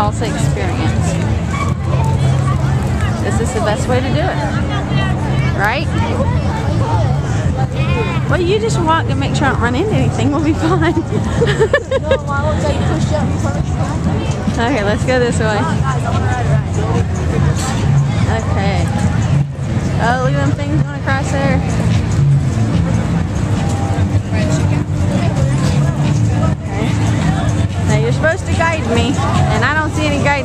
Tulsa experience. This is the best way to do it. Right? Well, you just walk and make sure I don't run into anything. We'll be fine. okay, let's go this way. supposed to guide me, and I don't see any guidance.